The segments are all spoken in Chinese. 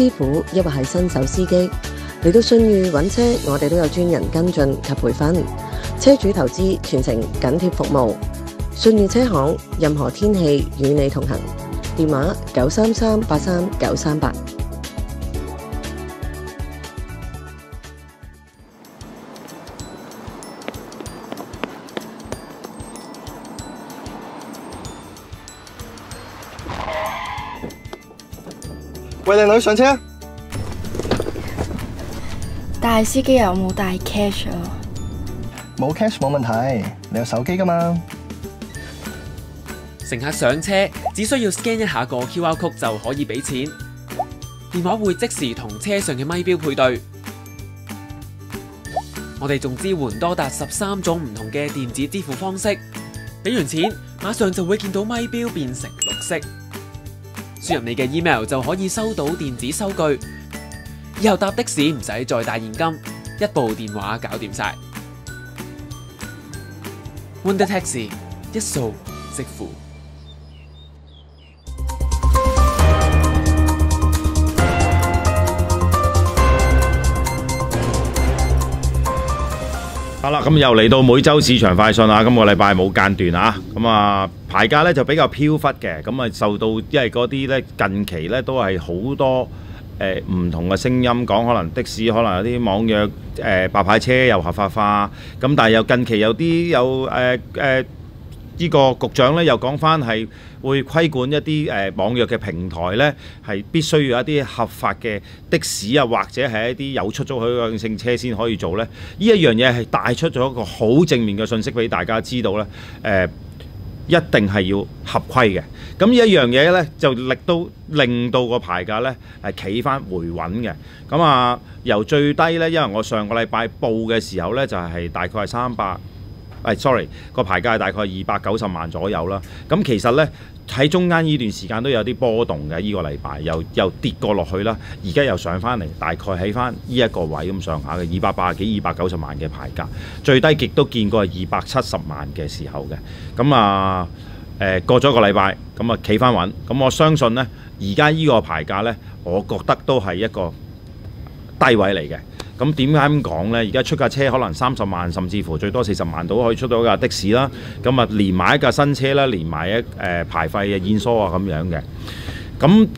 师傅，抑或係新手司机，嚟到信譽揾车，我哋都有专人跟进及培训，车主投资全程紧贴服务。信譽車行，任何天气与你同行。电话九三三八三九三八。喂，靚女上車。但係司機有冇帶 cash 啊？冇 cash 冇問題，你有手機噶嘛？乘客上車只需要 scan 一下個 QR code 就可以俾錢，電話會即時同車上嘅咪錶配對。我哋仲支援多達十三種唔同嘅電子支付方式，俾完錢馬上就會見到咪錶變成綠色。输入你嘅 email 就可以收到电子收据，以后搭的士唔使再带现金，一部电话搞掂晒。Wonder Taxi 一扫即付。好啦，咁又嚟到每周市场快讯啊！今个礼拜冇间断啊！咁啊，牌价咧就比较飘忽嘅，咁啊受到因为嗰啲咧近期咧都系好多诶唔同嘅声音讲，可能的士可能有啲網約誒白牌车又合法化，咁但系又近期有啲有诶诶呢個局長咧又講翻係會規管一啲誒、網約嘅平台咧，係必須要一啲合法嘅的，士啊，或者係一啲有出租許可證車先可以做咧。呢一樣嘢係帶出咗一個好正面嘅信息俾大家知道咧，誒、一定係要合規嘅。咁呢一樣嘢咧就力都令到個牌價咧係企翻回穩嘅。咁啊由最低咧，因為我上個禮拜報嘅時候咧就係、大概係三百。誒，sorry，個牌價大概二百九十萬左右啦。咁其實呢，喺中間呢段時間都有啲波動嘅，呢個禮拜又又跌過落去啦，而家又上翻嚟，大概喺翻呢一個位咁上下嘅二百八十幾、二百九十萬嘅牌價，最低極都見過二百七十萬嘅時候嘅。咁啊誒過咗個禮拜，咁啊企翻穩。咁我相信呢，而家呢個牌價呢，我覺得都係一個低位嚟嘅。咁點解咁講呢？而家出架車可能三十萬，甚至乎最多四十萬都可以出到架的士啦。咁啊，連埋一架新車啦，連埋一誒、排、費嘅驗疏啊咁樣嘅。咁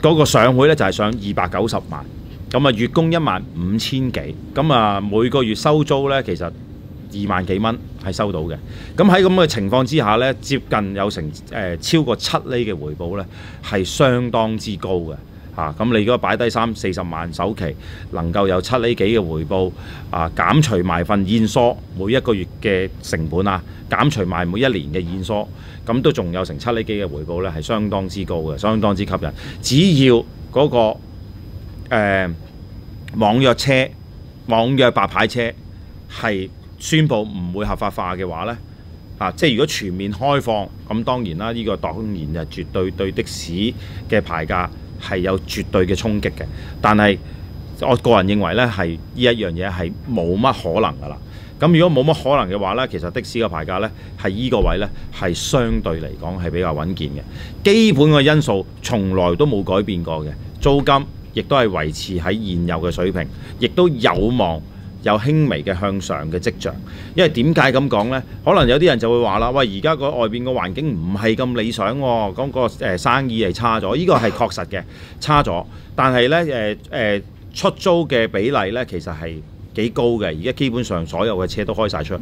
嗰個上會呢，就係、上二百九十萬。咁啊，月供一萬五千幾。咁啊，每個月收租呢，其實二萬幾蚊係收到嘅。咁喺咁嘅情況之下呢，接近有成誒、超過七厘嘅回報呢，係相當之高嘅。啊！咁你如果擺低三四十萬首期，能夠有七厘幾嘅回報，啊減除埋份現疏每一個月嘅成本啊，減除埋每一年嘅現疏，咁都仲有成七厘幾嘅回報呢，係相當之高嘅，相當之吸引。只要嗰、個誒、呃、網約車、網約白牌車係宣布唔會合法化嘅話呢，啊，即係如果全面開放，咁當然啦，呢、呢個當然就絕對對的士嘅牌價。係有絕對嘅衝擊嘅，但係我個人認為呢係呢一樣嘢係冇乜可能噶啦。咁如果冇乜可能嘅話呢，其實的士嘅牌價呢係依個位呢係相對嚟講係比較穩健嘅。基本嘅因素從來都冇改變過嘅，租金亦都係維持喺現有嘅水平，亦都有望有輕微嘅向上嘅跡象，因為點解咁講呢？可能有啲人就會話啦，喂，而家個外邊個環境唔係咁理想喎，咁個誒生意係差咗，呢個係確實嘅差咗。但係呢，誒誒出租嘅比例呢，其實係幾高嘅。而家基本上所有嘅車都開晒出，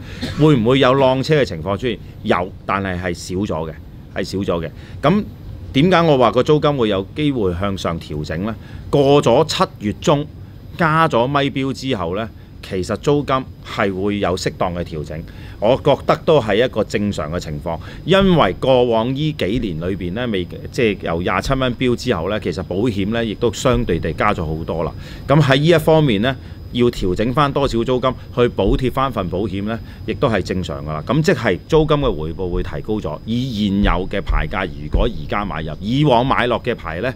會唔會有浪車嘅情況出現？有，但係係少咗嘅，係少咗嘅。咁點解我話個租金會有機會向上調整呢？過咗七月中加咗咪標之後呢。其實租金係會有適當嘅調整，我覺得都係一個正常嘅情況，因為過往呢幾年裏邊呢，未即係由廿七蚊標之後呢，其實保險呢亦都相對地加咗好多啦。咁喺呢一方面呢，要調整翻多少租金去補貼翻份保險呢，亦都係正常噶啦。咁即係租金嘅回報會提高咗。以現有嘅牌價，如果而家買入，以往買落嘅牌呢，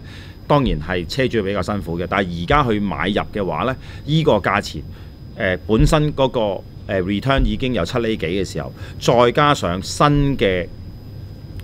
當然係車主比較辛苦嘅。但係而家去買入嘅話呢，呢、呢個價錢。本身嗰個 return 已經有七厘幾嘅時候，再加上新嘅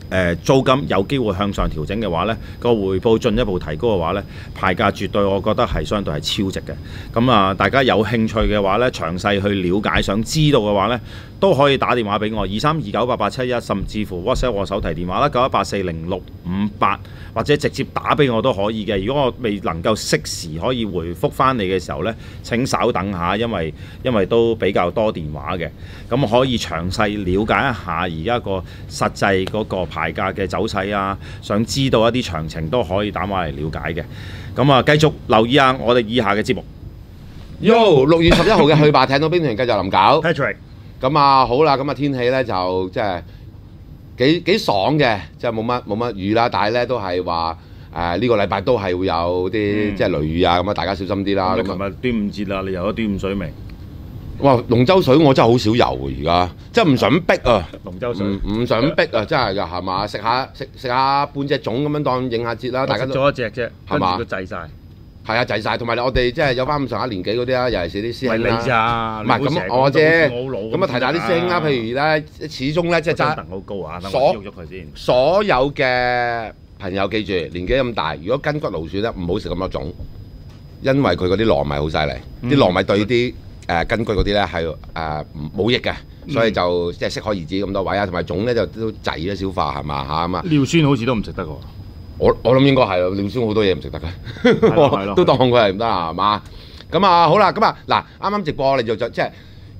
誒租金有機會向上調整嘅話呢個回報進一步提高嘅話呢牌價絕對我覺得係相對係超值嘅。咁啊，大家有興趣嘅話呢，詳細去了解，想知道嘅話呢，都可以打電話俾我二三二九八八七一，甚至乎 WhatsApp 我手提電話啦，九一八四零六五八，或者直接打俾我都可以嘅。如果我未能夠適時可以回覆翻你嘅時候呢，請稍等下，因為因為都比較多電話嘅，咁可以詳細了解一下而家個實際嗰個牌價嘅走勢啊，想知道一啲詳情都可以打電話嚟了解嘅。咁啊，繼續留意下我哋以下嘅節目。Yo，六月十一號嘅去吧 艇到兵團繼續臨搞。Patrick，咁啊好啦，咁啊天氣咧就即係幾幾爽嘅，即係冇乜冇乜雨啦，但係咧都係話誒呢個禮拜都係會有啲、嗯即係雷雨啊，咁啊大家小心啲啦。咁啊你琴日端午節啦，你游咗端午水未？哇，龍舟水我真係好少游喎，而家即係唔想逼啊，龍舟水。唔唔想逼啊，真係㗎係嘛？食下食食下半隻粽咁樣當應下節啦，大家都咗一隻啫，跟係嘛住都滯晒。係啊滯晒，同埋我哋即係有翻咁上下年紀嗰啲啦，尤其是啲師咪你兄啦。咋？唔係咁，我啫。咁啊，提下啲師兄啦，譬如咧，始終咧即係揸張凳好高啊，所我喐喐佢先。所有嘅朋友記住，年紀咁大，如果筋骨勞損咧，唔好食咁多種，因為佢嗰啲糯米好犀利，嗯啲糯米對啲誒筋骨嗰啲咧係誒冇益嘅，所以就即係適可而止咁多位啊，同埋種咧就都滯咗消化係嘛嚇咁啊！尿酸好似都唔食得喎。我我諗應該係咯，尿酸好多嘢唔食得嘅，都當佢係唔得啊，係嘛？咁啊好啦，咁啊嗱，啱啱直播我哋就就即係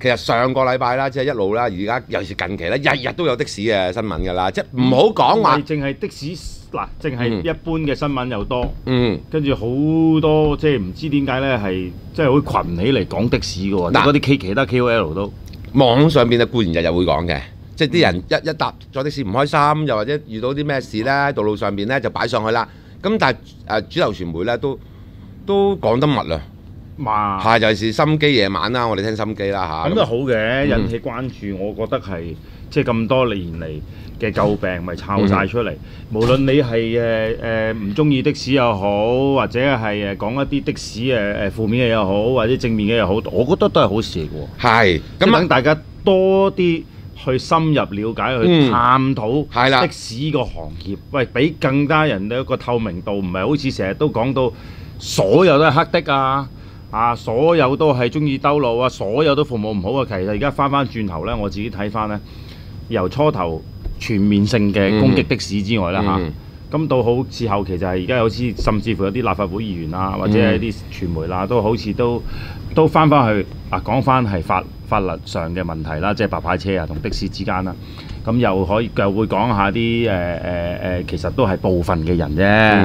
其實上個禮拜啦，即係一路啦，而家尤其是近期咧，日日都有的士嘅新聞㗎啦，即係唔好講話唔係，淨係的士嗱，淨嗯係一般嘅新聞又多，嗯。跟住好多即係唔知點解咧係即係會群起嚟講的士嘅喎，嗱嗰啲 K 其他 KOL 都網上邊啊固然日日會講嘅，即係啲人一一搭咗的士唔開心，又或者遇到啲咩事咧，道路上邊咧就擺上去啦。咁但係誒、呃主流傳媒咧都都講得密啦，嘛。係尤其是心機夜晚啦，我哋聽心機啦嚇。咁都好嘅，嗯引起關注，我覺得係即係咁多年嚟嘅舊病，咪抄晒出嚟。無論你係誒誒唔中意的士又好，或者係誒講一啲的士誒誒負面嘅又好，或者正面嘅又好，我覺得都係好事嚟嘅喎。係咁等大家多啲去深入了解，去嗯探討的士個行業，喂，俾更加人嘅一個透明度，唔係好似成日都講到所有都係黑的啊，啊，所有都係中意兜路啊，所有都服務唔好啊。其實而家翻翻轉頭呢，我自己睇翻呢，由初頭全面性嘅攻擊的士之外啦嚇。嗯咁到好似後期就係而家有啲，甚至乎有啲立法會議員啊，或者係啲傳媒啦、都好似都都翻翻去啊，講翻係法法律上嘅問題啦，即係白牌車啊同的士之間啦。咁又可以又會講下啲誒誒誒，其實都係部分嘅人啫，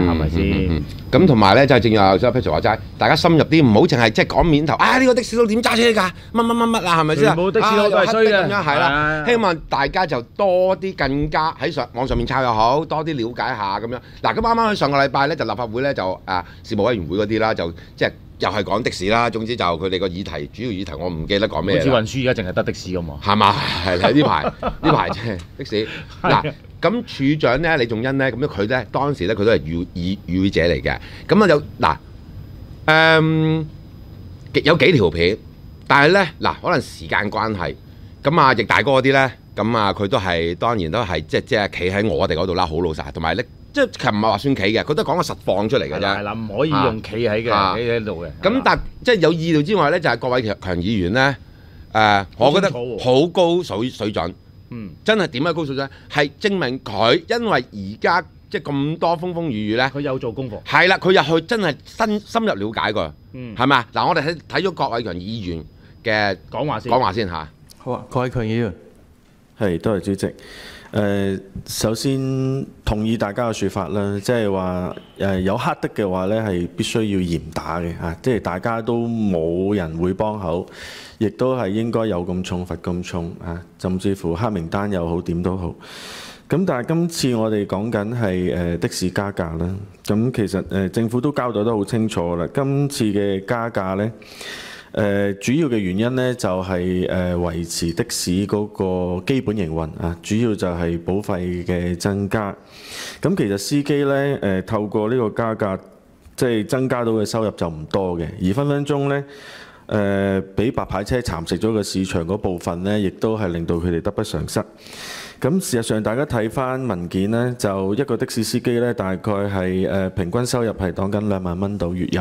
係咪先？嗯咁同埋咧，就係正如頭先阿 Patrick 話齋，大家深入啲，唔好淨係即係講面頭。啊，呢個的士佬點揸車㗎？乜乜乜乜啊，係咪先啊？的士佬都係衰嘅啊又黑的咁樣係啦。希望大家就多啲更加喺上網上面抄又好，多啲了解下咁樣。嗱，咁啱啱喺上個禮拜咧，就立法會咧就誒事務委員會嗰啲啦，就即係又係講的士啦。總之就佢哋個議題主要議題，我唔記得講咩好似。運輸而家淨係得的士咁喎。係嘛？係係呢排呢排 即係的士嗱。咁處長咧，李仲恩咧，咁樣佢咧當時咧佢都係與議議會者嚟嘅。咁啊有嗱誒、幾有幾條片，但係咧嗱，可能時間關係，咁啊易大哥嗰啲咧，咁啊佢都係當然都係即即係企喺我哋嗰度啦，好老實，同埋咧即係其實唔係話算企嘅，佢都講個實況出嚟嘅啫。係啦，唔可以用企喺啊嘅，企喺度嘅。咁但即係有意料之外咧，就係、各位強強議員咧，誒、我覺得好高水水準。嗯，真係點解高水準？係證明佢因為而家即係咁多風風雨雨咧，佢有做功課。係啦，佢入去真係深深入了解過，嗯，係咪啊？嗱，我哋睇睇咗郭偉強議員嘅講話先。講話先嚇。好啊，郭偉強議員。係，多謝主席。誒、首先同意大家嘅説法啦，即係話誒有黑的嘅話咧，係必須要嚴打嘅嚇，即係大家都冇人會幫口，亦都係應該有咁重罰咁重啊，甚至乎黑名單又好點都好。咁但係今次我哋講緊係誒的士加價啦，咁其實誒、政府都交代得好清楚啦。今次嘅加價呢，誒、主要嘅原因呢，就係、誒、維持的士嗰個基本營運啊，主要就係保費嘅增加。咁其實司機呢，誒、透過呢個加價，即係增加到嘅收入就唔多嘅，而分分鐘呢。誒俾、白牌車蠶食咗個市場嗰部分呢，亦都係令到佢哋得不償失。咁事實上，大家睇翻文件呢，就一個的士司機呢，大概係誒、平均收入係講緊兩萬蚊到月入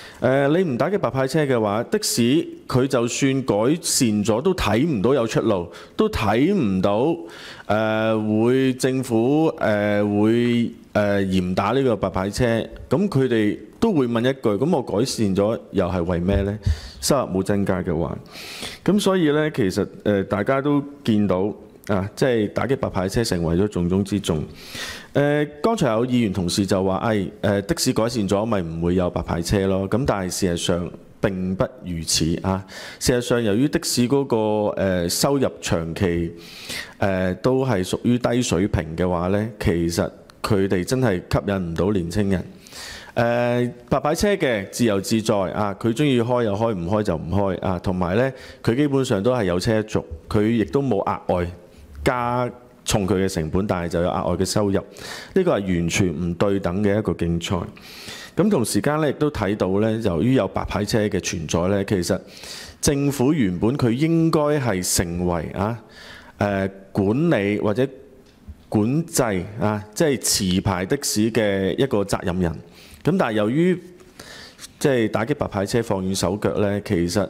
誒、你唔打擊白牌車嘅話，的士佢就算改善咗，都睇唔到有出路，都睇唔到誒、會政府誒、會誒、嚴打呢個白牌車。咁佢哋都會問一句：咁我改善咗又係為咩呢？收入冇增加嘅話，咁所以呢，其實誒、大家都見到。啊，即係打擊白牌車成為咗重中之重。誒、剛才有議員同事就話：誒、的士改善咗，咪唔會有白牌車咯。咁但係事實上並不如此啊。事實上，由於的士嗰、個、誒收入長期誒、都係屬於低水平嘅話呢，其實佢哋真係吸引唔到年青人。誒、白牌車嘅自由自在啊，佢中意開又開，唔開就唔開啊。同埋呢，佢基本上都係有車族，佢亦都冇額外加重佢嘅成本，但係就有額外嘅收入。呢個係完全唔對等嘅一個競賽。咁同時間咧，亦都睇到咧，由於有白牌車嘅存在咧，其實政府原本佢應該係成為啊誒、管理或者管制啊，即係持牌的士嘅一個責任人。咁但係由於即係打擊白牌車放軟手腳呢，其實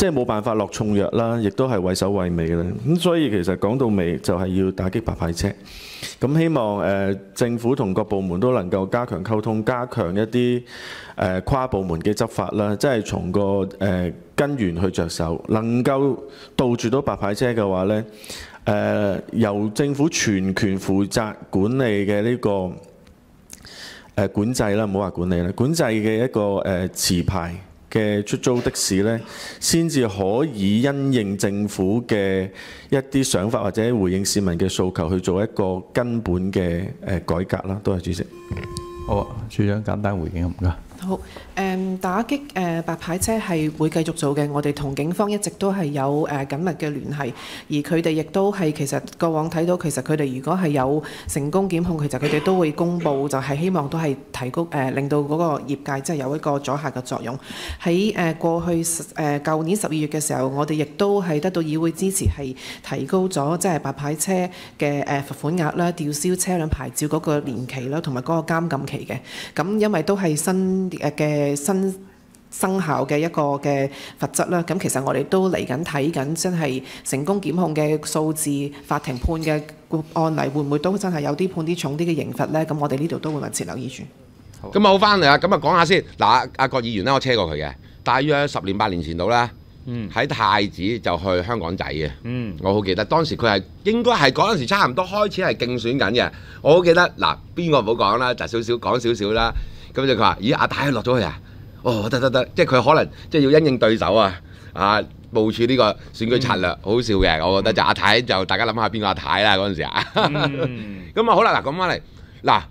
即係冇辦法落重藥啦，亦都係畏首畏尾嘅啦。咁所以其實講到尾就係要打擊白牌車。咁希望誒、政府同各部門都能夠加強溝通，加強一啲、跨部門嘅執法啦，即係從個、根源去着手，能夠杜絕到白牌車嘅話呢，誒、由政府全權負責管理嘅呢、個、管制啦，唔好話管理啦，管制嘅一個誒、持牌嘅出租的士呢，先至可以因應政府嘅一啲想法或者回應市民嘅訴求，去做一個根本嘅誒改革啦。多謝主席。好啊，處長簡單回應唔該。好，誒、打擊誒、白牌車係會繼續做嘅，我哋同警方一直都係有誒、呃、緊密嘅聯繫，而佢哋亦都係其實過往睇到，其實佢哋如果係有成功檢控，其實佢哋都會公佈，就係、希望都係提高誒、令到嗰個業界即係有一個阻嚇嘅作用。喺誒、呃、過去誒舊、年十二月嘅時候，我哋亦都係得到議會支持，係提高咗即係白牌車嘅誒、罰款額啦、吊銷車輛牌照嗰個年期啦，同埋嗰個監禁期嘅。咁因為都係新誒嘅新生效嘅一個嘅罰則啦，咁其實我哋都嚟緊睇緊，真係成功檢控嘅數字，法庭判嘅案例會唔會都真係有啲判啲重啲嘅刑罰呢？咁我哋呢度都會密切留意住。咁啊好翻嚟啦，咁啊講下先。嗱，阿阿郭議員咧，我車過佢嘅，大約十年八年前度啦。喺太子就去香港仔嘅，嗯我好記得當時佢係應該係嗰陣時差唔多開始係競選緊嘅，我好記得嗱，邊個唔好講啦，就少少講少少啦，咁就佢話：咦，阿太落咗去啊？哦，得得得，即係佢可能即係要因應對手啊，啊部署呢個選舉策略，好笑嘅，我覺得就阿太就大家諗下邊個阿太啦嗰陣時啊，咁啊好啦，嗱講翻嚟，嗱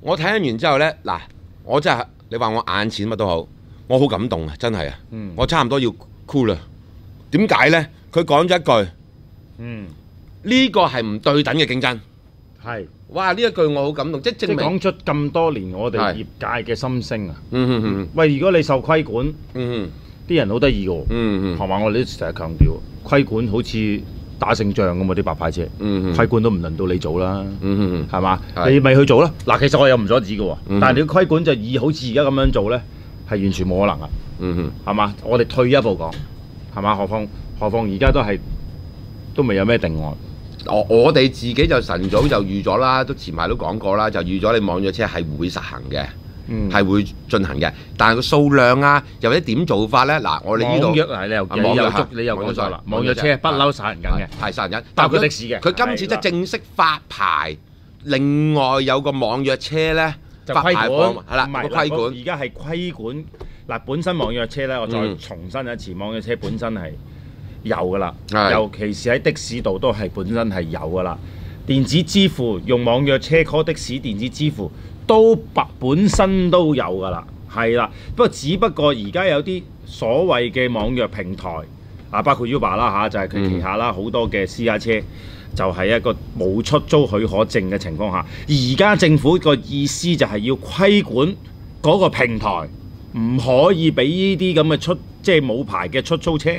我睇完之後咧，嗱我真係你話我眼淺乜都好，我好感動啊，真係啊，我差唔多要哭啦。點解咧？佢講咗一句，嗯，呢個係唔對等嘅競爭。係，哇！呢一句我好感動，即係證明，講出咁多年我哋係業界嘅心聲啊！嗯嗯喂，如果你受規管，嗯啲人好得意嘅喎，嗯嗯同埋我哋都成日強調，規管好似打勝仗咁嘛啲白牌車，嗯規管都唔輪到你做啦，嗯嗯係嘛？你咪去做啦。嗱，其實我又唔阻止嘅但係你個規管就以好似而家咁樣做咧，係完全冇可能啊，嗯係嘛？我哋退一步講，係嘛？何況何況而家都係都未有咩定案。我我哋自己就晨早就預咗啦，都前排都講過啦，就預咗你網約車係會實行嘅，嗯。係、會進行嘅。但係個數量啊，又或者點做法咧？嗱，我哋呢度網約嗱，你又啊網約嚇你又捉你又講錯啦，網約車。不嬲殺人緊嘅。係殺人緊，包括佢的士嘅佢今次即係正式發牌，另外有個網約車咧就規發牌管放係啦，個規管。而家係規管嗱，本身網約車咧，我再嗯。重申一次，網約車本身係有噶啦，尤其是喺的士度都係本身係有噶啦。電子支付用網約車 call 的士電子支付都白本身都有噶啦，係啦。不過只不過而家有啲所謂嘅網約平台啊，包括 Uber 啦嚇，就係佢旗下啦好多嘅私家車。就係一個冇出租許可證嘅情況下，而家政府個意思就係要規管嗰個平台，唔可以俾呢啲咁嘅出即係冇牌嘅出租車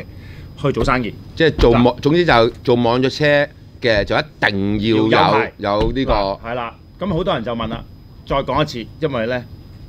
去做生意。即係做網，總之就做網約車嘅就一定要有要有呢個嗱係啦，咁好多人就問啦，再講一次，因為咧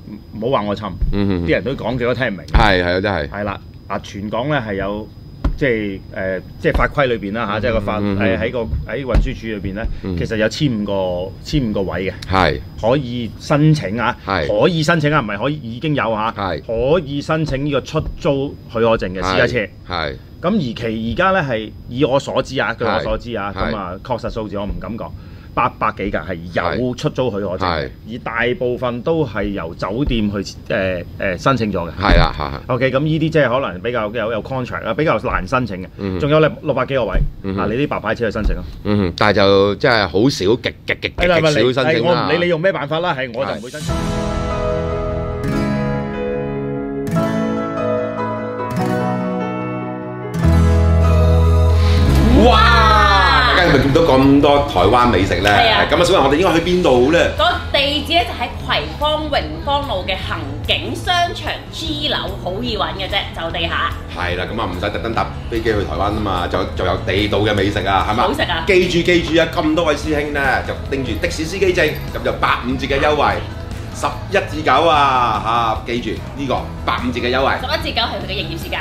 唔唔好話我沉，嗯啲人都講幾多聽唔明。係係有啲係。係啦，啊全港咧係有即係誒、呃即係法規裏邊啦嚇，即係個法誒嗯喺、個喺運輸署裏邊咧，嗯。其實有千五個千五個位嘅。係。可以申請啊，係。可以申請啊，唔係可以已經有嚇，係。可以申請呢個出租許可證嘅私家車。係咁而其而家咧係以我所知啊，據我所知啊，咁啊確實數字我唔敢講，八百幾架係有出租許可證，而大部分都係由酒店去誒誒、呃申請咗嘅。係啦係係。OK，咁呢啲即係可能比較有有 contract 啊，比較難申請嘅。嗯仲有咧六百幾個位，嗯嗱、你啲白牌車去申請咯。嗯，但係就即係好少，極極極極少申請啦。係我唔理你用咩辦法啦，係我就唔會申請。到咁多台灣美食咧？咁啊，小雲，我哋應該去邊度咧？個地址咧就喺葵芳榮芳路嘅恒景商場 G 樓，好易揾嘅啫，就地下。係啦，咁啊唔使特登搭飛機去台灣啊嘛，就就有地道嘅美食啊，係嘛？好食啊記住記住啊！咁多位師兄咧，就拎住的士司機證，咁就八五折嘅優惠，十一至九啊嚇！記住呢個八五折嘅優惠。十一至九係佢嘅營業時間。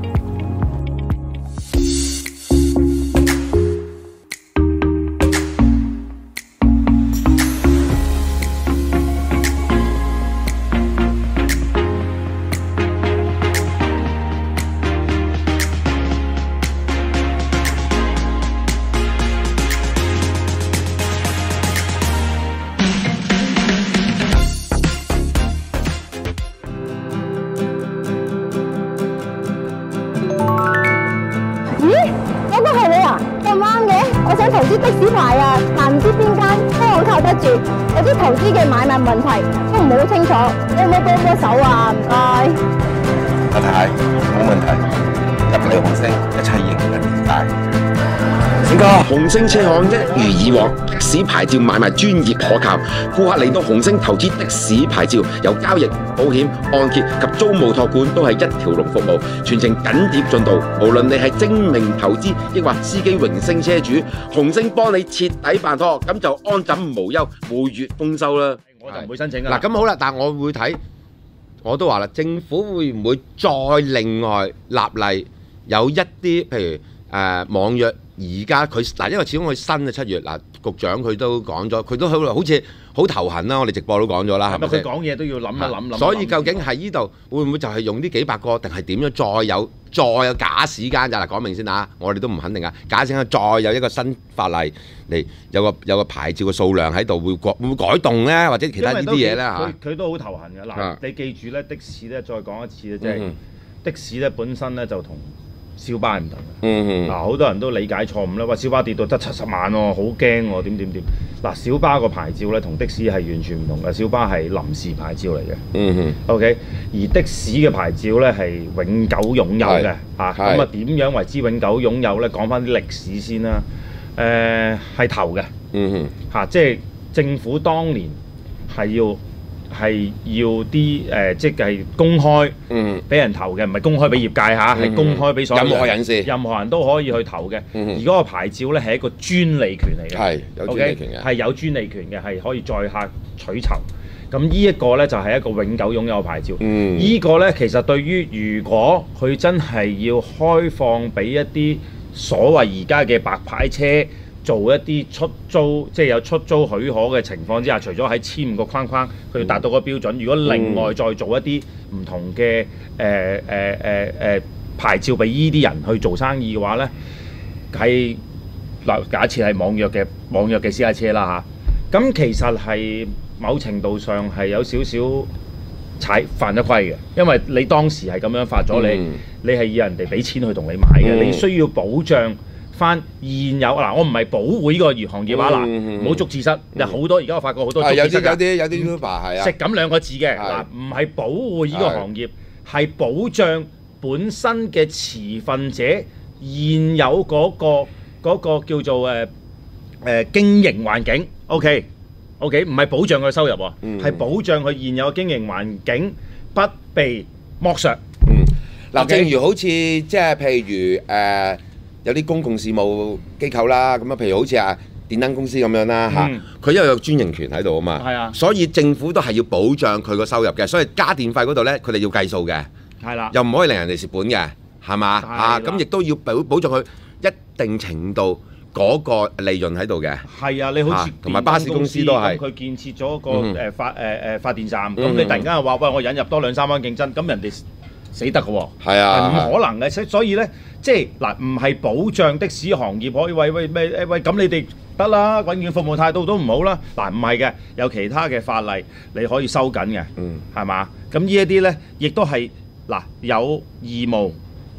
投资的士牌啊，但唔知边间都好靠得住，有啲投资嘅买卖问题都唔好清楚，你有冇帮帮手啊？唔该。阿太，冇问题，入嚟红星，一切迎刃而解。點解紅星車行一如以往，的士牌照買賣專業可靠，顧客嚟到紅星投資的士牌照，由交易、保險、按揭及租務托管都係一條龍服務，全程緊貼進度。無論你係精明投資，抑或司機榮升車主，紅星幫你徹底辦妥，咁就安枕無憂，每月豐收啦。我就唔會申請㗎啦嗱，咁好啦，但係我會睇，我都話啦，政府會唔會再另外立例有一啲譬如誒、呃、網約而家佢嗱，因為始終佢新嘅七月嗱，局長佢都講咗，佢都好好似好頭痕啦，我哋直播都講咗啦，係咪佢講嘢都要諗一諗諗。所以究竟係呢度會唔會就係用呢幾百個，定係點樣再有再有假時間咋嗱？講明先啊，我哋都唔肯定啊。假使間再有一個新法例嚟，有個有個牌照嘅數量喺度，會改會唔會改動咧，或者其他呢啲嘢咧嚇佢？都好頭痕嘅。嗱啊，你記住咧，的士咧，再講一次咧，即係嗯的士咧本身咧就同小巴係唔同嘅。嗯嗱，好多人都理解錯誤啦，話小巴跌到得七十萬喎，好驚喎，點點點。嗱，小巴個牌照咧同的士係完全唔同嘅，小巴係臨時牌照嚟嘅。嗯哼。OK，而的士嘅牌照咧係永久擁有嘅係嚇，咁啊點樣為之永久擁有咧？講翻啲歷史先啦。誒、係投嘅，嗯哼，嚇、即係政府當年係要係要啲誒、即係公開嗯俾人投嘅，唔係公開俾業界嚇，係、嗯公開俾所有任何人士任何人都可以去投嘅。嗯而嗰個牌照咧係一個專利權嚟嘅，係有專利權嘅？係有專利權嘅，係可以載客取酬。咁呢一個咧就係、一個永久擁有嘅牌照。嗯呢個咧其實對於如果佢真係要開放俾一啲所謂而家嘅白牌車做一啲出租，即係有出租許可嘅情況之下，除咗喺簽個框框，佢要達到個標準。如果另外再做一啲唔同嘅誒誒誒誒牌照俾依啲人去做生意嘅話咧，係嗱假設係網約嘅網約嘅私家車啦嚇，咁其實係某程度上係有少少踩犯咗規嘅，因為你當時係咁樣發咗你，嗯你係要人哋俾錢去同你買嘅，嗯你需要保障。翻現有嗱，我唔係保護呢個漁行業啊嗱，嗯嗯唔好捉字失，有好多而家我發覺好多有啲有啲有啲 YouTuber 係啊食。咁兩個字嘅嗱，唔係保護呢個行業，係保障本身嘅持份者現有嗰、個嗰、個叫做誒誒、呃、經營環境。OK OK，唔係保障佢收入喎，嗯係、保障佢現有嘅經營環境不被剝削。嗱，OK 正如好似即係譬如誒、呃有啲公共事務機構啦，咁啊，譬如好似啊電燈公司咁樣啦嚇，嗯佢、因為有專營權喺度啊嘛，係啊。所以政府都係要保障佢個收入嘅，所以加電費嗰度咧，佢哋要計數嘅，係啦，又唔可以令人哋蝕本嘅，係嘛？係嚇？啦咁亦都要保保障佢一定程度嗰個利潤喺度嘅。係啊，你好似啊同埋巴士公司都係。咁佢建設咗個嗯。誒發誒誒發電站，咁嗯。你突然間又話喂，我引入多兩三蚊競爭，咁人哋死得嘅喎。係啊唔可能嘅，所所以咧，即係嗱，唔係保障的士行業可以喂喂咩誒喂，咁你哋得啦，永遠服務態度都唔好啦。嗱，唔係嘅，有其他嘅法例你可以收緊嘅，嗯係嘛？咁呢一啲咧，亦都係嗱有義務，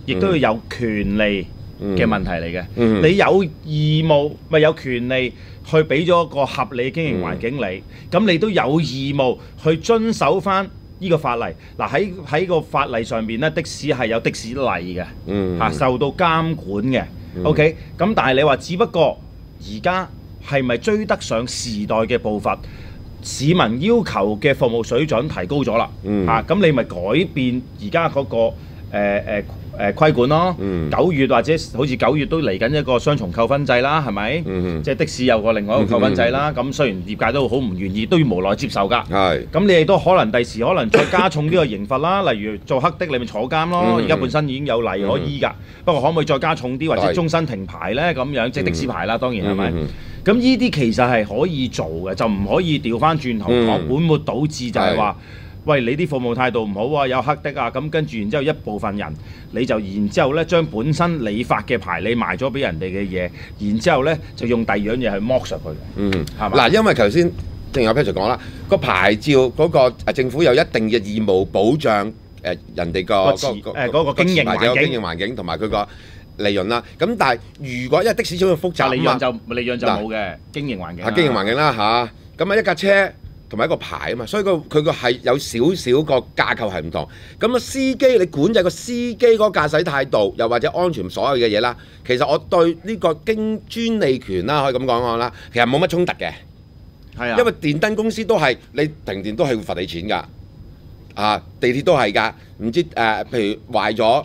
亦都要有權利嘅問題嚟嘅。嗯你有義務咪有權利去俾咗一個合理經營環境你，咁、你都有義務去遵守翻呢個法例。嗱喺喺個法例上邊咧，的士係有的士例嘅，嚇、嗯受到監管嘅。嗯 OK，咁但係你話只不過而家係咪追得上時代嘅步伐？市民要求嘅服務水準提高咗啦，嗯嚇咁、你咪改變而家嗰個誒誒誒規管咯。嗯九、月或者好似九月都嚟緊一個雙重扣分制啦，係咪？嗯即係的士有個另外一個扣分制啦。咁、雖然業界都好唔願意，都要無奈接受㗎。係咁你哋都可能第時可能再加重呢個刑罰啦，例如做黑的你咪坐監咯。嗯而家、本身已經有例可以㗎，不過可唔可以再加重啲或者係終身停牌咧？咁樣即係的士牌啦，當然係咪？咁呢啲其實係可以做嘅，就唔可以調翻轉頭嗯講本末倒置，就係話。喂，你啲服務態度唔好啊，有黑的啊，咁跟住然之後一部分人，你就然之後咧將本身你發嘅牌你賣咗俾人哋嘅嘢，然之後咧就用第二樣嘢去剝削佢。嗯，係嘛嗱，因為頭先正如阿 Patrick 講啦，個牌照嗰個誒政府有一定嘅義務保障誒人哋個個持誒嗰個經營環境經營環境同埋佢個利潤啦。咁但係如果因為的士始終複雜利潤就利潤就冇嘅經營環境經營環境啦吓，咁啊一架車同埋一個牌啊嘛，所以個佢個係有少少個架構係唔同。咁啊司機你管制個司機嗰個駕駛態度，又或者安全所有嘅嘢啦，其實我對呢個經專利權啦，可以咁講講啦，其實冇乜衝突嘅。係啊，因為電燈公司都係你停電都係會罰你錢㗎，啊地鐵都係㗎，唔知誒、呃譬如壞咗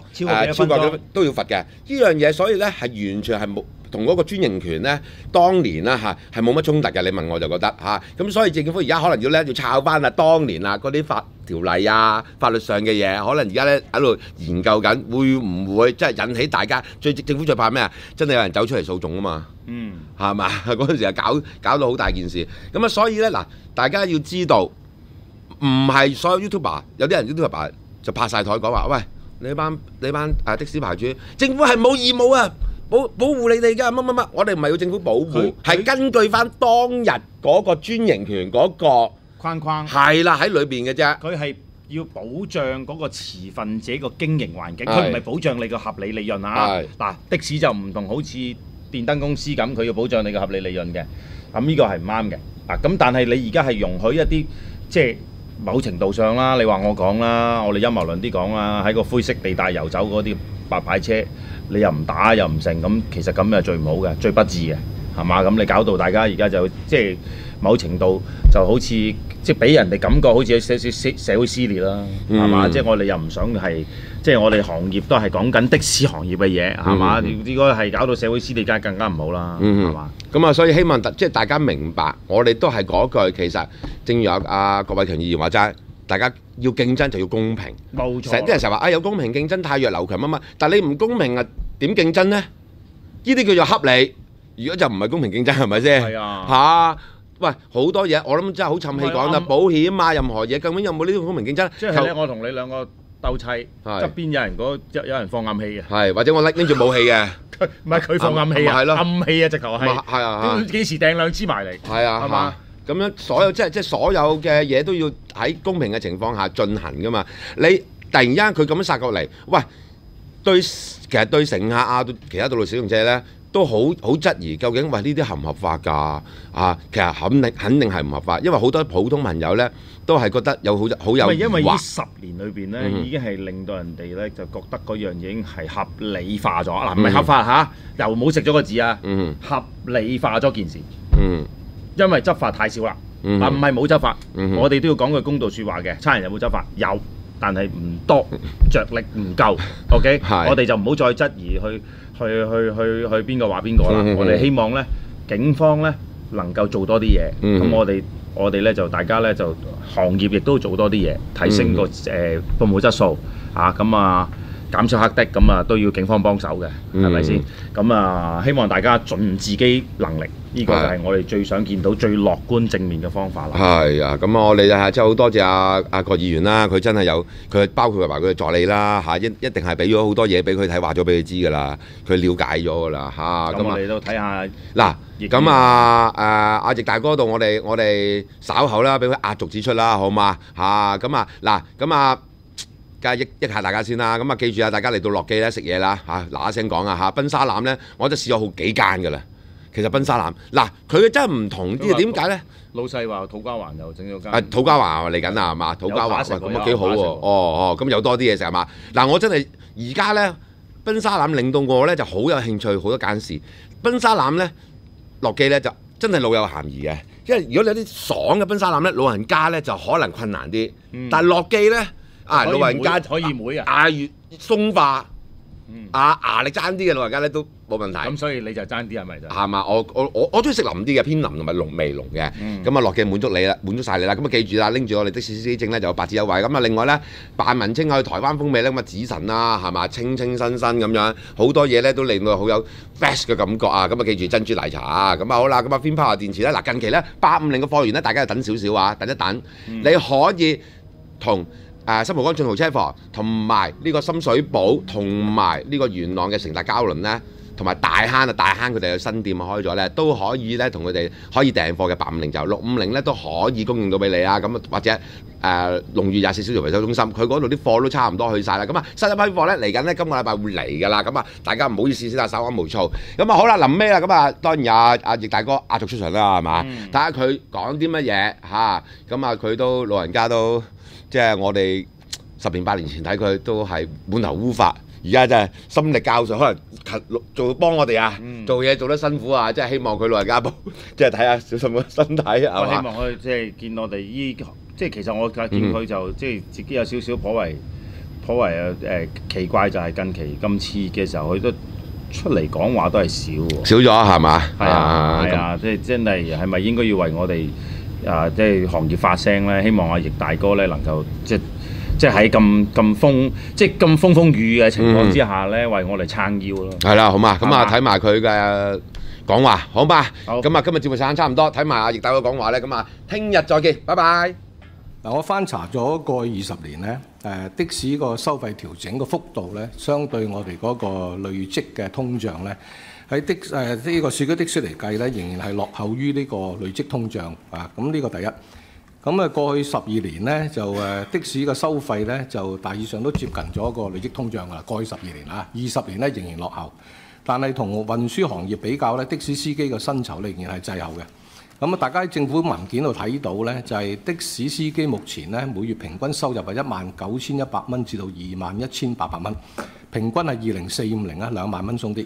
超過都要罰嘅。呢樣嘢所以咧係完全係冇同嗰個專營權咧，當年啦嚇係冇乜衝突嘅。你問我就覺得嚇，咁、所以政府而家可能要咧要抄翻啊當年啊嗰啲法條例啊法律上嘅嘢，可能而家咧喺度研究緊，會唔會即係引起大家最政府最怕咩啊？真係有人走出嚟訴訟啊嘛！嗯。係嘛？嗰陣時係搞搞到好大件事，咁啊，所以咧嗱，大家要知道，唔係所有 YouTuber，有啲人 YouTuber 就拍晒台講話，喂，你班你班啊的士牌主，政府係冇義務啊，保保護你哋㗎，乜乜乜，我哋唔係要政府保護，係根據翻當日嗰個專營權嗰個框框，係啦喺裏邊嘅啫。佢係要保障嗰個持份者個經營環境，佢唔係保障你個合理利潤啊。嗱，的士就唔同好似電燈公司咁，佢要保障你個合理利潤嘅。咁呢個係唔啱嘅。啊，咁但係你而家係容許一啲即係某程度上啦，你話我講啦，我哋陰謀論啲講啦，喺個灰色地帶遊走嗰啲白牌車，你又唔打又唔成，咁其實咁係最唔好嘅，最不智嘅，係嘛？咁你搞到大家而家就即係某程度就好似即係俾人哋感覺好似有少少社社會撕裂啦，係嘛？嗯即係我哋又唔想係即係我哋行業都係講緊的士行業嘅嘢，係嘛？嗯應該係搞到社會撕裂，梗係更加唔好啦，嗯係嘛？咁啊，所以希望大即係大家明白，我哋都係嗰句，其實正如阿阿郭偉強議員話齋，大家要競爭就要公平。冇錯成啲人成日話啊有公平競爭，太弱流強乜乜，但係你唔公平啊點競爭呢？呢啲叫做恰你，如果就唔係公平競爭係咪先？係啊嚇！喂，好多嘢我諗真係好沉氣講啦，保險啊，任何嘢究竟有冇呢種公平競爭？即係咧，我同你兩個鬥砌，係側邊有人嗰有有人放暗器嘅，係或者我拎拎住武器嘅，唔係佢放暗器啊，暗器啊，直頭係，咪係啊係幾時掟兩支埋嚟？係啊，係嘛？咁樣所有即係即係所有嘅嘢都要喺公平嘅情況下進行噶嘛。你突然間佢咁樣殺過嚟，喂，對其實對乘客啊，對其他道路使用者咧，都好好質疑究竟喂呢啲合唔合法㗎？啊，其實肯定肯定係唔合法，因為好多普通朋友咧都係覺得有好好有因為呢十年裏邊咧，嗯。已經係令到人哋咧就覺得嗰樣嘢已經係合理化咗。嗱，唔係合法嚇，又冇食咗個字啊，嗯。合理化咗件事，嗯因為執法太少啦，嗯。啊唔係冇執法，嗯我哋都要講句公道説話嘅，差人有冇執法？有，但係唔多，着力唔夠，OK，我哋就唔好再質疑去去去去去邊個話邊個啦我哋希望咧警方咧能夠做多啲嘢，嗯咁我哋我哋咧就大家咧就行業亦都做多啲嘢，提升個嗯誒服務質素啊，咁啊減少黑的，咁啊都要警方幫手嘅，係咪先嗯？咁啊希望大家盡自己能力，呢個就係係我哋最想見到最樂觀正面嘅方法啦。係啊，咁我哋啊真係好多謝阿阿郭議員啦，佢真係有佢包括埋佢嘅助理啦嚇，一一定係俾咗好多嘢俾佢睇，話咗俾佢知㗎啦，佢了解咗㗎啦嚇。咁啊我哋都睇下嗱，易咁啊誒阿易大哥度，我哋我哋稍後啦，俾佢壓軸指出啦，好嘛嚇？咁啊嗱，咁啊。梗係益益下大家先啦，咁啊記住啊，大家嚟到落機咧食嘢啦嚇，嗱一聲講啊嚇，賓沙腩咧我都試咗好幾間㗎啦。其實賓沙腩嗱，佢真係唔同啲，點解咧？老細話土瓜灣又整咗間，啊，土瓜灣嚟緊啊，係嘛？土瓜灣喂咁啊幾好喎！哦哦，咁有多啲嘢食係嘛？嗱，我真係而家咧，賓沙腩令到我咧就好有興趣，好多間事。賓沙腩咧落機咧就真係老有鹹宜嘅，因為如果你有啲爽嘅賓沙腩咧，老人家咧就可能困難啲，嗯但係落機咧啊老人家可以妹啊，牙越鬆化嗯，啊牙力爭啲嘅老人家咧都冇問題。咁所以你就爭啲係咪就？係嘛？我我我我中意食腍啲嘅，偏腍同埋濃味濃嘅。嗯咁啊落嘅滿足你啦，滿足晒你啦。咁啊記住啦，拎住我哋的士司機證咧就有八折優惠。咁啊另外咧扮文青去台灣風味咧，咁啊紫神啦係嘛，清清新新咁樣，好多嘢咧都令到好有 fresh 嘅感覺啊！咁啊記住珍珠奶茶啊！咁啊好啦，咁啊 FinPower 電池咧嗱近期咧八五零嘅貨源咧，大家要等少少啊，等一等，嗯你可以同。誒新蒲崗進豪車房同埋呢個深水埗同埋呢個元朗嘅城達交輪咧，同埋大坑啊大坑佢哋嘅新店開咗咧，都可以咧同佢哋可以訂貨嘅八五零就六五零咧都可以供應到俾你啊！咁或者誒、龍裕廿四小時維修中心，佢嗰度啲貨都差唔多去晒啦。咁啊新一批貨咧嚟緊咧，今個禮拜會嚟㗎啦。咁啊大家唔好意思先啊，稍安無措。咁啊好啦，臨尾啦，咁啊當然啊阿阿易大哥壓軸出場啦，係嘛？睇下佢講啲乜嘢嚇。咁啊佢都老人家都即係我哋。十年八年前睇佢都係滿頭烏髮，而家真係心力交瘁，可能勤做幫我哋啊，嗯做嘢做得辛苦啊，即係希望佢老人家幫，即係睇下小心個身體啊我希？望佢即係見我哋依即係其實我見嗯佢就即係自己有少少頗為頗為誒誒奇怪，就係近期今次嘅時候，佢都出嚟講話都係少喎。少咗係嘛？係啊係咁啊，即係真係係咪應該要為我哋啊即係行業發聲咧？希望阿易大哥咧能夠即係即係喺咁咁風即係咁風風雨雨嘅情況之下咧，為我哋撐腰咯。係啦，好嘛？咁啊睇埋佢嘅講話，好嘛？好咁啊今日節目時間差唔多，睇埋阿易大哥講話咧，咁啊聽日再見，拜拜。嗱，我翻查咗過二十年咧，誒、的士個收費調整個幅度咧，相對我哋嗰個累積嘅通脹咧，喺的誒呢、個市區的士嚟計咧，仍然係落後於呢個累積通脹啊。咁呢個第一。咁啊，過去十二年呢，就誒的士嘅收費呢，就大致上都接近咗個累積通脹㗎啦。過去十二年啊，二十年呢仍然落後，但係同運輸行業比較呢，的士司機嘅薪酬仍然係滯後嘅。咁啊，大家喺政府文件度睇到呢，就係、的士司機目前呢，每月平均收入係一萬九千一百蚊至到二萬一千八百蚊，平均係二零四五零啊，兩萬蚊松啲。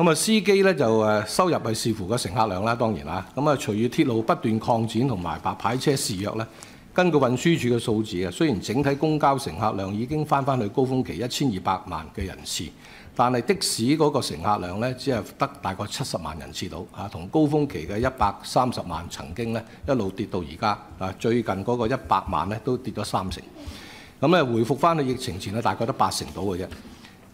咁啊，司機咧就誒收入係視乎個乘客量啦，當然啦。咁啊，隨住鐵路不斷擴展同埋白牌車肆虐咧。根據運輸署嘅數字啊，雖然整體公交乘客量已經翻翻去高峰期一千二百萬嘅人次，但係的士嗰個乘客量咧，只係得大概七十萬人次到啊，同高峰期嘅一百三十萬曾經咧一路跌到而家啊，最近嗰個一百萬咧都跌咗三成。咁咧回復翻去疫情前咧，大概得八成到嘅啫。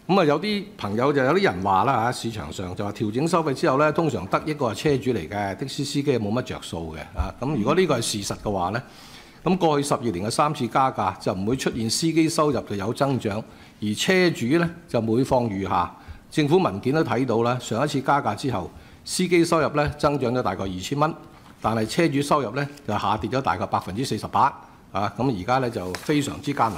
咁啊，有啲朋友就有啲人話啦嚇，市場上就話調整收費之後咧，通常得一個係車主嚟嘅，的士司機冇乜着數嘅啊。咁如果呢個係事實嘅話咧，咁過去十二年嘅三次加價就唔會出現司機收入就有增長，而車主呢就每況愈下。政府文件都睇到啦，上一次加價之後，司機收入呢增長咗大概二千蚊，但係車主收入呢就下跌咗大概百分之四十八。啊，咁而家呢就非常之艱難。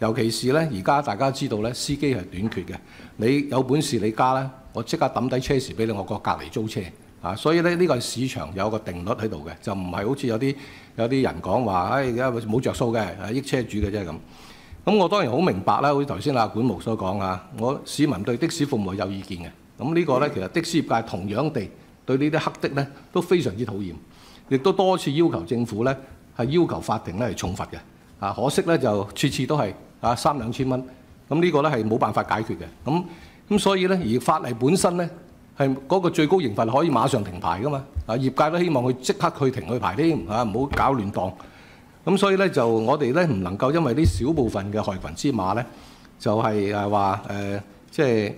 尤其是呢，而家大家知道呢，司機係短缺嘅，你有本事你加啦，我即刻抌低車時俾你，我過隔離租車。啊，所以咧呢個係市場有個定律喺度嘅，就唔係好似有啲有啲人講話，唉而家冇着數嘅，係益車主嘅啫咁。咁我當然好明白啦，好似頭先阿管毛所講啊，我市民對的士服務有意見嘅。咁呢個呢，其實的士業界同樣地對呢啲黑的呢都非常之討厭，亦都多次要求政府呢係要求法庭呢係重罰嘅。啊，可惜呢就次次都係啊三兩千蚊，咁呢個呢係冇辦法解決嘅。咁咁所以呢，而法例本身呢。係嗰個最高刑罰可以馬上停牌噶嘛？啊，業界都希望佢即刻去停去牌添，啊，唔好搞亂檔。咁所以咧就我哋咧唔能夠因為呢少部分嘅害群之馬咧，就係誒話誒，即係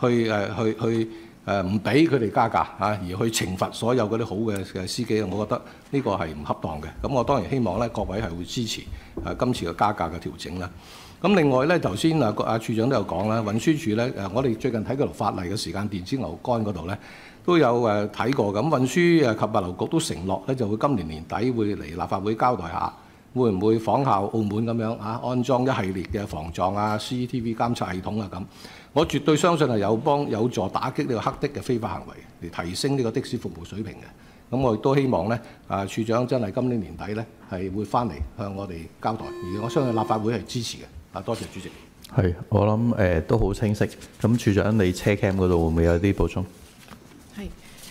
去誒去去誒唔俾佢哋加價啊，而去懲罰所有嗰啲好嘅嘅司機。我覺得呢個係唔恰當嘅。咁我當然希望咧各位係會支持誒今次嘅加價嘅調整啦。咁另外咧，頭先啊啊處長都有講啦，運輸署咧誒，我哋最近睇嗰條法例嘅時間，電子牛肝嗰度咧都有誒睇過。咁運輸誒及物流局都承諾咧，就會今年年底會嚟立法會交代下，會唔會仿效澳門咁樣啊，安裝一系列嘅防撞啊、C T V 監察系統啊咁。我絕對相信係有幫有助打擊呢個黑的嘅非法行為，嚟提升呢個的士服務水平嘅。咁我亦都希望咧，啊處長真係今年年底咧係會翻嚟向我哋交代，而我相信立法會係支持嘅。啊，多謝主席。係，我諗誒、呃、都好清晰。咁處長，你車 cam 嗰度會唔會有啲補充？係。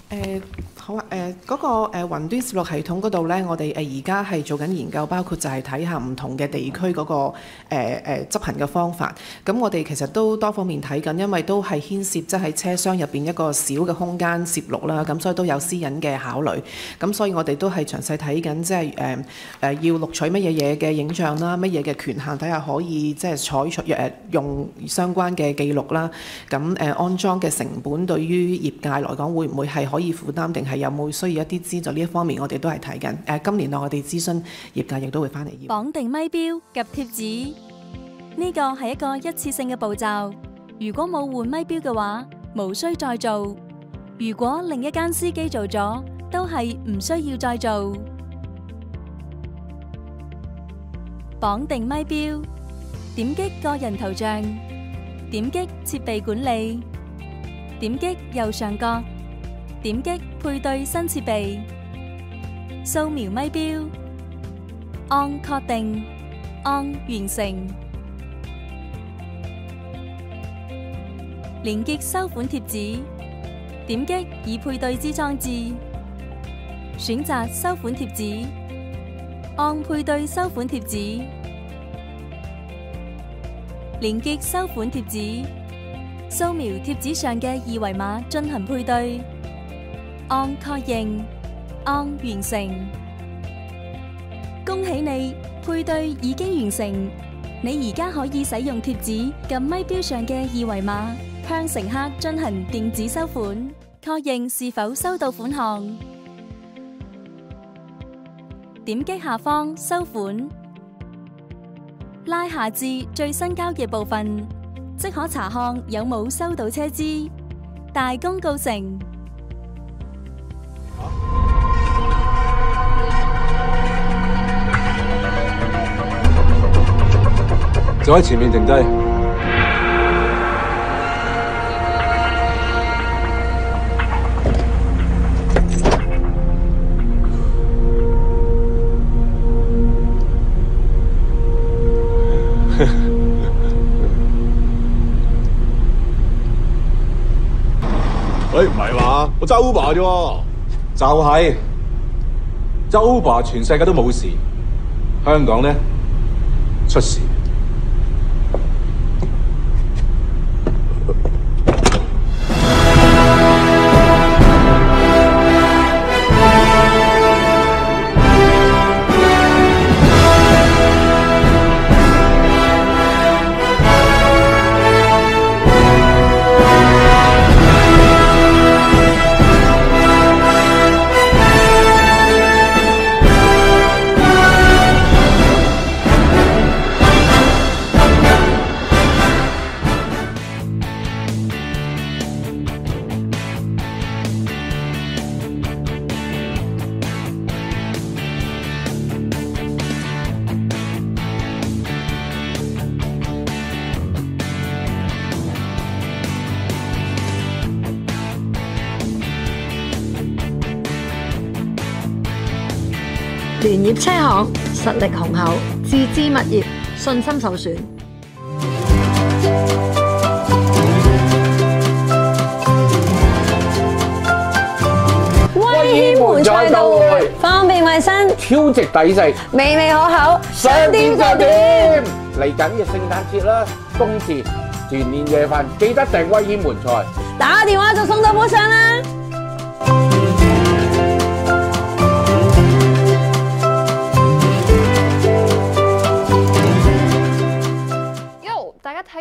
誒好啊！誒嗰個誒雲端攝錄系統嗰度咧，我哋誒而家係做緊研究，包括就係睇下唔同嘅地區嗰個誒誒執行嘅方法。咁我哋其實都多方面睇緊，因為都係牽涉即係喺車廂入邊一個小嘅空間攝錄啦。咁所以都有私隱嘅考慮。咁所以我哋都係詳細睇緊，即係誒誒要錄取乜嘢嘢嘅影像啦，乜嘢嘅權限睇下可以即係採取誒用相關嘅記錄啦。咁誒安裝嘅成本對於業界來講會唔會係可以負擔，定係有冇需要一啲資助呢一方面，我哋都係睇緊。誒，今年內我哋諮詢業界，亦都會翻嚟要。綁定咪標及貼紙，呢個係一個一次性嘅步驟。如果冇換咪標嘅話，無需再做。如果另一間司機做咗，都係唔需要再做。綁定咪標，點擊個人頭像，點擊設備管理，點擊右上角。点击配对新设备，掃描咪標，按確定，按完成。連結收款貼紙，點擊已配對之裝置，選擇收款貼紙，按配對收款貼紙，連結收款貼紙，掃描貼紙上嘅二維碼進行配對，按确认，按完成。恭喜你，配对已经完成。你而家可以使用貼紙撳咪标上嘅二维码，向乘客进行电子收款，确认是否收到款项。点击下方收款，拉下至最新交易部分，即可查看有冇收到车资。大功告成！就喺前面停低。喂，唔係嘛？我揸 Uber 啫喎，就係周爸全世界都冇事，香港咧出事。業車行實力雄厚，自資物業信心受損。威軒門菜到會，方便衞生，超值抵食，美味可口，想點就點。嚟緊嘅聖誕節啦，冬至全年夜飯，記得訂威軒門菜。打電話就送到府上啦。